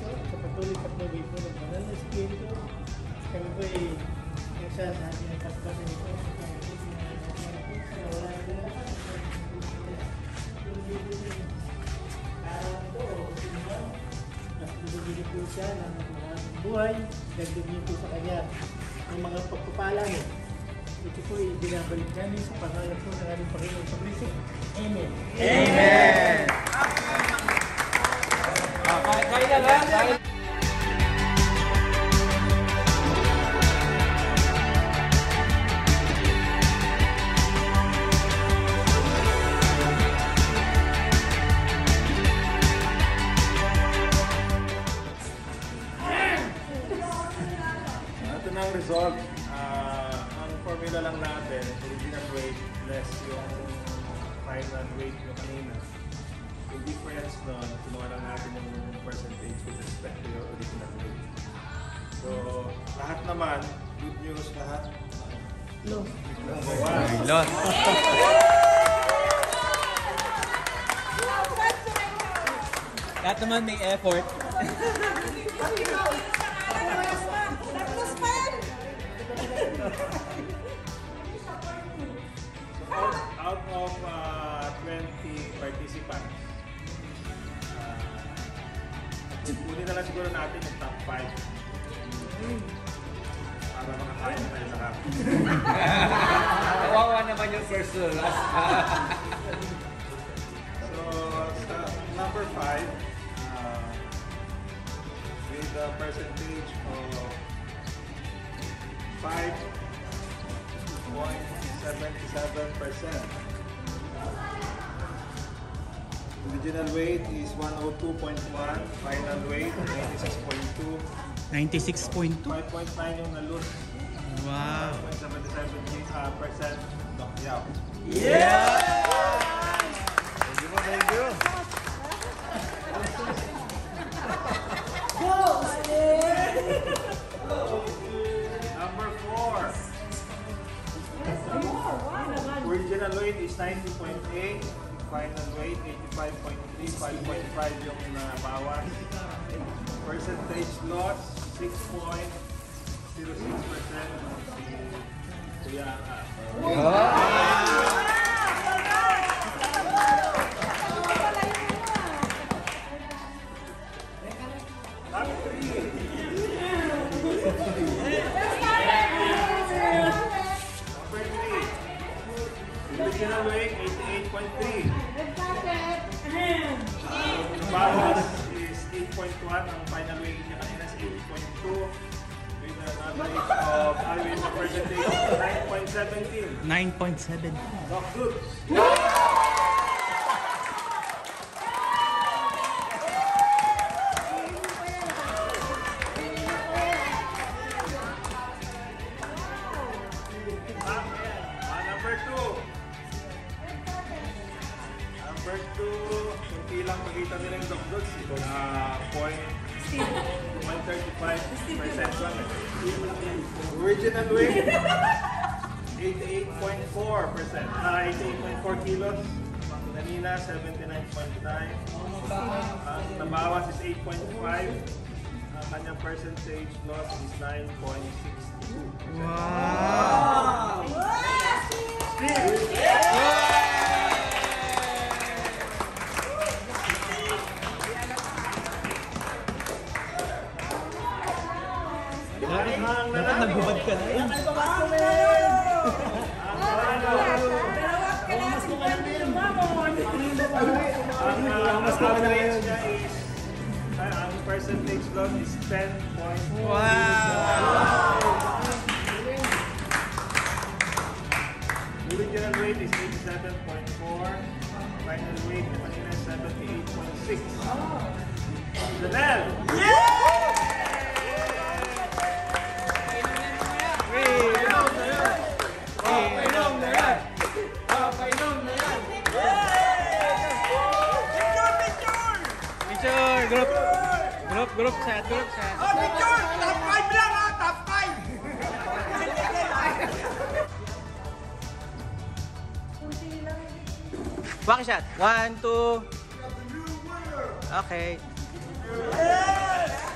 sa patuloy pagmamay po ng banal na Espiritu, kami po ay minsan natin ang pagpasin ito sa Panginoon sa wala na araw to o sinuman at binibili po siya ng buhay, dagdag niyo po sa kanya ang mga pagpapala niya. Ito po ay binabalik namin sa pangalan po ng ating Panginoon sa Kristo. Amen. Amen! Ah, Ah, ang formula lang natin, original weight less yung final weight nyo kanina. Yung difference nun, kinuha lang natin yung percentage with respect to your original weight. So, lahat naman, good news lahat. No. Number one. Lot. Lahat naman may effort. out, of uh, 20 participants, uh, kunin na lang siguro natin yung top 5. Para makakain na tayo lahat. Kawawa naman yung first to last. So, sa number 5, uh, with a percentage of 5.77%. Original weight is 102.1, final weight 96.2, 96.2. 5.9 yung na-lose, Wow. 5.77 uh, percent knocked Number Original weight is 90.8. Final weight 85.3. 5.5 yung nabawas. Percentage loss 6.06%. Si Kuya Anga. Top 3. Original weight 88.3. Bawas is 8.1. Ang final weight niya kanina is 8.2. With an average of, with a percentage of 9.17. 9.7. Not good. Number 2, kunti lang makita nila yung dog Ah, point 135% lang. Original weight, 88.4%. Ah, 88.4 kilos. Kanina, 79.9. Ang nabawas is 8.5. Ang kanyang percentage loss is 9.62. Dapat naghubad ka na. Yan. Ang uh, mas average niya is uh, ang percentage loss is 10.4. Original weight is 87.4. Final weight na kanina is 78.6. Janelle! Picture! Grup, grup, saya, grup, saya. Oh, bincur! Tapai, bilang lah, tapai! Bang, Shad. One, two. Okay. Yes!